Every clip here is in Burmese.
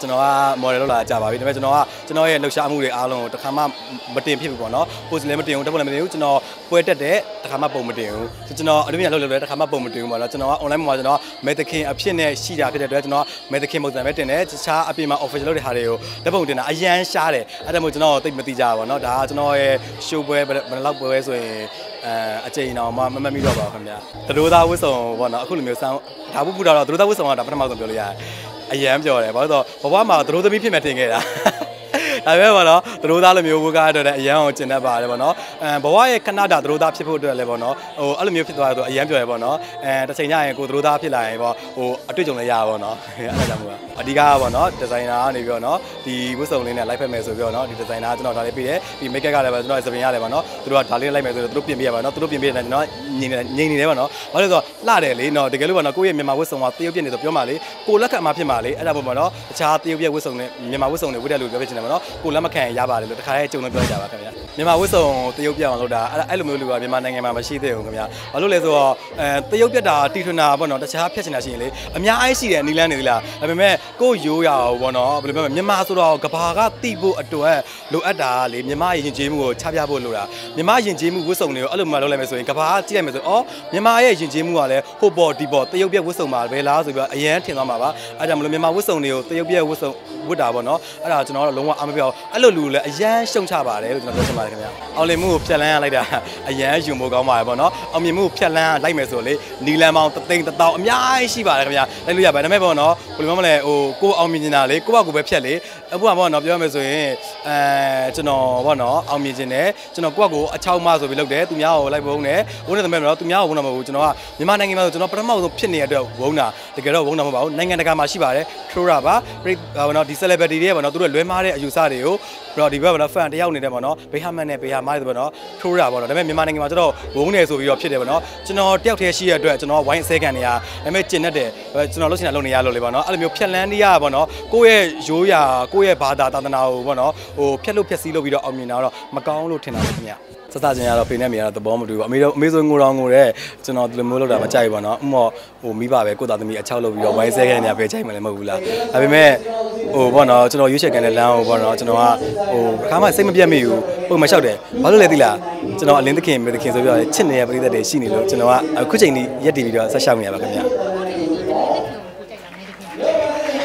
ကျွန်တော်က model လုပ်လာကြပါပြီဒါပေမဲ့ကျွန်တော်ကကျွန်တော်ရဲ့လှူရှားမှုတွေအားလုံးကိုတစ်ခါမှမတင်ဖြစ်ဘူးပေါ့နော် post လည်းမတင်ဘူးတက်ဖို့လည်းမတင်ဘူးကျွန်တော်ပွဲတက်တဲ့တစ်ခါမှပုံမတင်ဘူးကျွန်တော်အလုပ်ရလုပ်လို့လည်းတစ်ခါမှပုံမတင်ဘူးပေါ့နော်ကျွန်တော်က online မှာကျွန်တော်မေတခင်အဖြစ်နဲ့ရှိတာဖြစ်တဲ့အတွက်ကျွန်တော်မေတခင်ပုံစံပဲတင်တယ်တခြားအပြင်မှာ official လုပ်တဲ့ဟာတွေကိုတက်ပုံတင်တာအရန်ရှားတယ်အဲ့ဒါမို့ကျွန်တော်သိမသိကြဘူးပေါ့နော်ဒါကကျွန်တော်ရဲ့ show ပွဲဘယ်လောက်ပွဲဆိုရင်အဲအချိန်တော်မှမမှတ်မိတော့ပါဘူးခင်ဗျာသတို့သားဝတ်စုံပေါ့နော်အခုလိုမျိုးဆောင်းဒါဘူးပူတာတော့သတို့သားဝတ်စုံကဒါပထမဆုံးပြောလို့ရတယ် အရန်ပြောတယ်ဘာလို့ဆိုတော့ဘဝမှာသတို့သမီးဖြစ်မှတင်ခဲ့တာ ဒါပဲပေါ့နော်သတို့သားလိုမျိုးဝကားအတွက်လည်းအရန်အောင်ကျင်တတ်ပါတယ်ပေါ့နော်အဲဘဝရဲ့ခဏတာသတို့သားဖြစ်ဖို့အတွက်လည်းပေါ့နော်ဟိုအဲ့လိုမျိုးဖြစ်သွားတယ်ဆိုအရန်ပြောရပေါ့နော်အဲတစ်ချိန်ညရင်ကိုသတို့သားဖြစ်လာရင်ပေါ့ဟိုအတွေ့အကြုံလည်းရပါပေါ့နော်အဲ့ဒါကြောင့်မို့အဓိကကပေါ့နော်ဒီဇိုင်နာကနေပြီးတော့နော်ဒီဝတ်စုံလေးနဲ့လိုက်ဖက်မယ်ဆိုပြီးတော့နော်ဒီဒီဇိုင်နာကျွန်တော်ဒါလေးပြည့်တယ်ဒီ make up ကလည်းပဲကျွန်တော်စပင်ရတယ်ပေါ့နော်သူတို့ကဒါလေးလိုက်မယ်ဆိုတော့သူတို့ပြင်ပြရပါတော့သူတို့ပြင်ပြတယ်ကျွန်တော်ငြိမ်နေငြိမ်နေတယ်ပေါ့နော်ဘာလို့လဲဆိုတော့လှတယ်လေနော်တကယ်လို့ပေါ့နော်ကိုယ့်ရဲ့မြန်မာဝတ်စုံကတရုတ်ပြည့်နေဆိုပြောမှလေကိုလက်ခံမှဖြစ်မှလေအဲ့ဒါပေါ့ပေါ့နော်တခြားတရုတ်ပြည့်ဝတ်စုံနဲ့မြန်မာဝတ်စုံတွေဝတ်တယ်လို့ပြောပြချင်တယ်ပေါ့နော်ကိုလက်မခံရပါတယ်လို့တခါတည်းကြုံလို့ပြောကြပါခင်ဗျာမြန်မာဝတ်စုံတရုတ်ပြည့်အောင်လုပ်တာအဲ့အဲ့လိုမျိုးလူကမြန်မာနိုင်ငံမှာမရှိသေးဘူးခင်ဗျာဘာလို့လဲဆိုတော့အဲတရုတ်ပြည့်တာတီထွင်တာပေါ့နော်တခြားဖြတ်ချင်တာရှိရင်လေအများအားရှိတယ်နီလန်းနေသလားဒါပေမဲ့ကိုရိုးရအောင်ပေါ့နော်ဘယ်လိုပြောမလဲမြန်မာဆိုတော့ကဘာကတိဖို့အတွက်လိုအပ်တာလေမြန်မာယဉ်ကျေးမှုကိုချပြဖို့လိုတာမြန်မာယဉ်ကျေးမှုဝတ်စုံတွေကိုအဲ့လိုမှလုပ်လိုက်မယ်ဆိုရင်ကဘာကကြည့်လိုက်မယ်ဆိုအော်မြန်မာရဲ့ယဉ်ကျေးမှုကလည်းဟိုပေါ်ဒီပေါ်တရုတ်ပြည့်ဝတ်စုံပါပဲလားဆိုပြီးတော့အရန်ထင်သွားမှာပါအဲ့ဒါမလို့မြန်မာဝတ်စုံတွေကိုတရုတ်ပြည့်ဝတ်စုံဝတ်တာပေါ့နော်အဲ့ဒါကျွန်တော်တို့လုံးဝအားမပြောအဲ့လိုလူလည်းအရန်ရှုံချပါတယ်လို့ကျွန်တော်ပြောချင်ပါတယ်ခင်ဗျာအောင်လင်မှုကိုဖြတ်လန်းရလိုက်တာအရန်ယူမိုးကောင်းပါတယ်ပေါ့နော်အောင်မြင်မှုကိုဖြတ်လန်းလိုက်မယ်ဆိုလေနီလန်ပေါင်းတသိန်းတသောအများကြီးရှိပါတယ်ခင်ဗျာလိုက်လို့ရပါတယ်ဒါပေမဲ့ပေါ့နော်ဘယ်လိုမှမလဲဟိုကိုအောင်မြင်နေတာလေကိုယ့်ဘက်ကိုပဲဖြတ်လေအခုကပေါ့နော်ပြောရမယ်ဆိုရင်အဲကျွန်တော်ပေါ့နော်အောင်မြင်ခြင်းနဲ့ကျွန်တော်ကိုယ့်ဘက်ကိုအချောက်မဆိုပြီးလုပ်တယ်သူများကိုလိုက်ဝုန်းတယ်ဝုန်းတဲ့တမဲ့မလို့သူများကိုဝုန်းတာမဟုတ်ဘူးကျွန်တော်ကမြန်မာနိုင်ငံမှာဆိုကျွန်တော်ပထမဆုံးဖြစ်နေတဲ့အတွက်ဝုန်းတာတကယ်တော့ဝုန်းတာမဟုတ်ပါဘူးနိုင်ငံတကာမှာရှိပါတယ်ထရိုရာပါပြိပေါ့နော်ဒီ celebrity တွေပေါ့နော်သူတို့လွဲမားတဲ့အယူဆတွေကိုတော့ဒီဘက်ပေါ့နော် fan တယောက်နေတယ်ပေါ့နော်ဘေးဟာမန်နဲ့ဘေးဟာမားတယ်ပေါ့နော်ထိုးတာပေါ့နော်ဒါပေမဲ့မြန်မာနိုင်ငံမှာကျတော့ဝုန်းနေဆိုပြီးတော့ဖြစ်တယ်ပေါ့နော်ကျွန်တော်တယောက်တည်းရှိရတဲ့အတွက်ကျွန်တော်ဝိုင်းအစဲခံနေရဒါပေမဲ့ကျင်တတ်တယ်ကျွန်တော်လုပ်ချင်တာလုပ်နေရလို့လေပေါ့နော်အဲ့လိုမျိုးဖြက်လန်းနေရပေါ့နော်ကိုယ့်ရဲ့ရိုးရာကိုယ့်ရဲ့ဘာသာသာသနာကိုပေါ့နော်ဟိုဖြက်လို့ဖြက်စီးလို့ပြီးတော့အောင်မြင်တာတော့မကောင်းလို့ထင်တာလေခင်ဗျ စသချင်းရတော့ဖေနဲ့မေကတော့သဘောမတူဘူးအမေတို့အမေဆိုငိုတော်ငိုတဲ့ကျွန်တော်ဒီလိုမျိုးလုပ်တာမကြိုက်ဘူးပေါ့နော်ဥမောဟိုမိဘပဲကိုသားသမီးအချောက်လုပ်ပြီးတော့ဝိုင်းဆဲခဲ့နေရပဲကြိုက်မှလည်းမဟုတ်ဘူးလားဒါပေမဲ့ဟိုပေါ့နော်ကျွန်တော်ရွေးချယ်ကန်တဲ့လမ်းကိုပေါ့နော်ကျွန်တော်ကဟိုခါမှစိတ်မပြတ်မိဘူးဟိုမလျှောက်တယ်ဘာလို့လဲသိလားကျွန်တော်အလင်းသခင်မေသခင်ဆိုပြီးတော့ချစ်နေတဲ့ပြည်သက်တွေရှိနေလို့ကျွန်တော်ကအခုချိန်ထိရက်တည်ပြီးတော့ဆက်ရှောက်နေရပါခင်ဗျ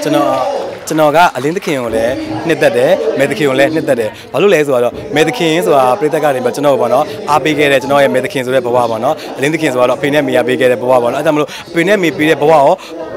ကျွန်တော် ကျွန်တော်ကအလင်းသခင်ကိုလည်းနှစ်သက်တယ်မေသခင်ကိုလည်းနှစ်သက်တယ်ဘာလို့လဲဆိုတော့မေသခင်ဆိုတာပြည်သက်ကနေပြီးကျွန်တော်ပေါ့နော်အားပေးခဲ့တဲ့ကျွန်တော်ရဲ့မေသခင်ဆိုတဲ့ဘဝပေါ့နော်အလင်းသခင်ဆိုတော့အဖေနဲ့မေရပေးခဲ့တဲ့ဘဝပေါ့နော်အဲဒါမလို့အဖေနဲ့မေပေးတဲ့ဘဝရော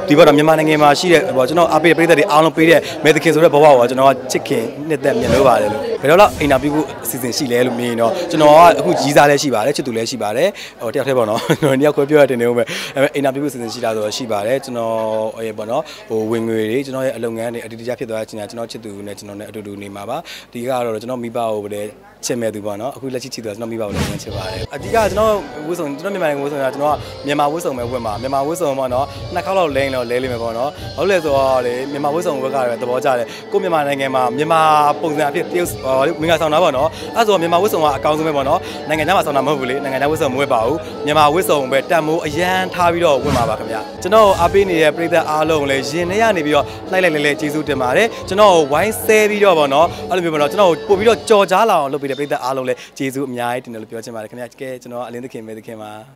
ဒီဘက်တော့မြန်မာနိုင်ငံမှာရှိတဲ့ပေါ့ကျွန်တော်အားပေးတဲ့ပြည်သက်တွေအားလုံးပေးတဲ့မေသခင်ဆိုတဲ့ဘဝကိုကျွန်တော်ကချစ်ခင်နှစ်သက်မြင်လို့ပါတယ်လို့ဘယ်တော့လောက်အိမ်နာပြုဖို့အစီအစဉ်ရှိလဲလို့မြင်တော့ကျွန်တော်ကအခုကြီးစားလည်းရှိပါတယ်ချစ်သူလည်းရှိပါတယ်ဟိုတယောက်တည်းပေါ့နော်ကျွန်တော်တယောက်ခွဲပြောရတင်နေဦးမယ်အဲအိမ်နာပြုဖို့အစီအစဉ်ရှိတာဆိုတော့ရှိပါတယ်ကျွန်တော်ဟိုပေါ့နော်ဟိုဝင်ငွေတွေကျွန်တော်ရဲ့အလုပ်ငန်းတွေအတူတူဖြစ်သွားတဲ့ချိန်ကျွန်တော်ချစ်သူနဲ့ကျွန်တော်နဲ့အတူတူနေမှာပါဒီကတော့ကျွန်တော်မိဘကိုပဲ ချစ်မဲ့သူပေါ့နော်အခုလက်ရှိချစ်သူကကျွန်တော်မိဘကိုလည်းချစ်ပါတယ်အဓိကကျွန်တော်ဝတ်စုံကျွန်တော်မြန်မာနိုင်ငံဝတ်စုံကကျွန်တော်ကမြန်မာဝတ်စုံပဲဝတ်မှာမြန်မာဝတ်စုံပေါ့နော်နှစ်ခေါက်လောက်လဲရင်တော့လဲလိမ့်မယ်ပေါ့နော်ဘာလို့လဲဆိုတော့လေမြန်မာဝတ်စုံဝတ်ကလည်းသဘောကျတယ်ကိုမြန်မာနိုင်ငံမှာမြန်မာပုံစံအဖြစ်တရုတ်မင်္ဂလာဆောင်တာပေါ့နော်အဲဆိုမြန်မာဝတ်စုံကအကောင်းဆုံးပဲပေါ့နော်နိုင်ငံခြားမှာဆောင်တာမဟုတ်ဘူးလေနိုင်ငံခြားဝတ်စုံမဝတ်ပါဘူးမြန်မာဝတ်စုံပဲတန်မိုးအရန်ထားပြီးတော့ဝတ်မှာပါခင်ဗျကျွန်တော်အားပေးနေတဲ့ပြည်သက်အားလုံးလည်းရင်ထဲကနေပြီးတော့လိုက်လိုက်လဲလဲကျေးဇူးတင်ပါတယ်ကျွန်တော်ဝိုင်းဆဲပြီးတော့ပေါ့နော်အဲ့လိုမျိုးပေါ့နော်ကျွန်တော်ပို့ပြီးတော့ကြော်ကြားလာအောင်လုပ်ပေးတဲ့ပြည်သက်အားလုံးလည်းကျေးဇူးအများကြီးတင်တယ်လို့ပြောချင်ပါတယ်ခင်ဗျကဲကျွန်တော်အလင်းသခင်မဲသခင်ပါ